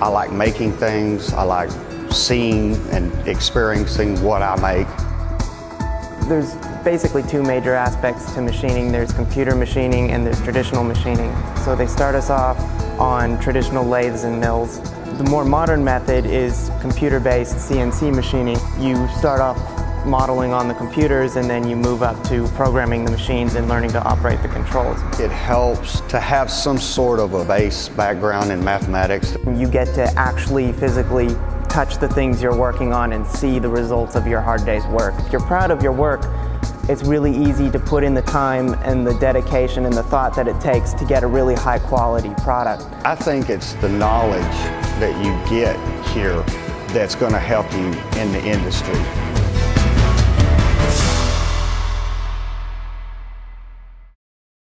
I like making things. I like seeing and experiencing what I make. There's basically two major aspects to machining. There's computer machining and there's traditional machining. So they start us off on traditional lathes and mills. The more modern method is computer-based CNC machining. You start off modeling on the computers and then you move up to programming the machines and learning to operate the controls. It helps to have some sort of a base background in mathematics. You get to actually physically touch the things you're working on and see the results of your hard day's work. If you're proud of your work, it's really easy to put in the time and the dedication and the thought that it takes to get a really high quality product. I think it's the knowledge that you get here that's going to help you in the industry.